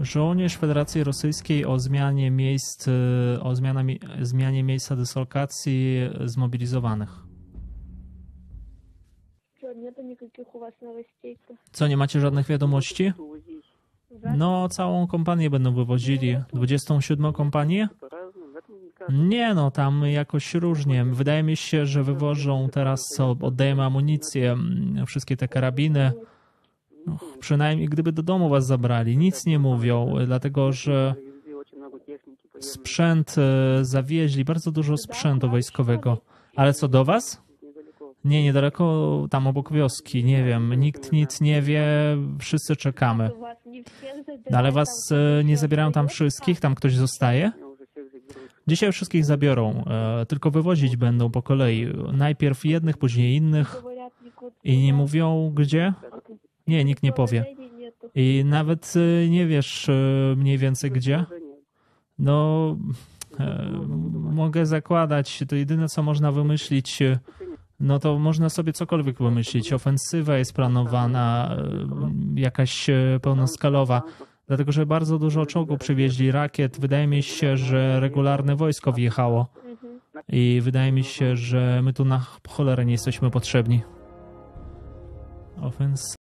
Żołnierz Federacji Rosyjskiej o zmianie miejsc, e, o zmiana, zmianie miejsca dyslokacji zmobilizowanych. Co, nie macie żadnych wiadomości? No, całą kompanię będą wywozili. 27 kompanię? Nie no, tam jakoś różnie. Wydaje mi się, że wywożą teraz, co oddajemy amunicję, wszystkie te karabiny, przynajmniej gdyby do domu was zabrali, nic nie mówią, dlatego że sprzęt e, zawieźli, bardzo dużo sprzętu wojskowego. Ale co do was? Nie, niedaleko tam obok wioski, nie wiem, nikt nic nie wie, wszyscy czekamy. No ale was e, nie zabierają tam wszystkich, tam ktoś zostaje? Dzisiaj wszystkich zabiorą, e, tylko wywozić będą po kolei. Najpierw jednych, później innych. I nie mówią gdzie? Nie, nikt nie powie. I nawet y, nie wiesz y, mniej więcej gdzie? No, e, mogę zakładać, to jedyne co można wymyślić, y, no to można sobie cokolwiek wymyślić. Ofensywa jest planowana, jakaś pełnoskalowa. Dlatego, że bardzo dużo czołgów przywieźli, rakiet. Wydaje mi się, że regularne wojsko wjechało. I wydaje mi się, że my tu na cholerę nie jesteśmy potrzebni. Ofensywa.